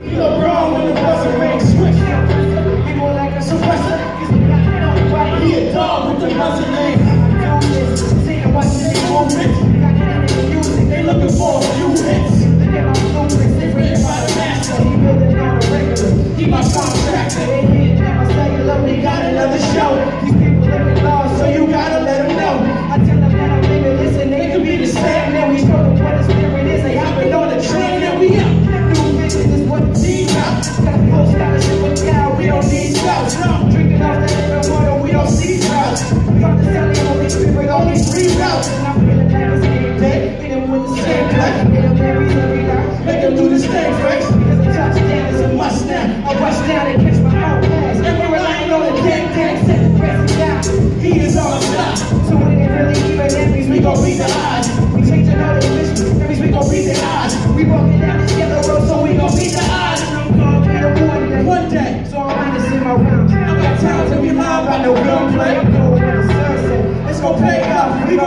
You you say at my blueprints, they Written by the master. He building on a regular. And feeling like the same day, hit them with the same play. Them every night. Make him do this thing, Frank. Because a touchdown is a must. I rush down and catch my own pass. And we're relying on the dang dang set the pressing down. He is our stop. So when it really even that means we gon' beat the odds. We changing all the mission, that means we gon' beat the odds. We walking down this yellow road, so we gon' beat the odds. And I'm gonna be the one day. One day, So I'm minus in my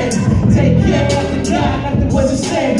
Take care of the God like the boys you saying.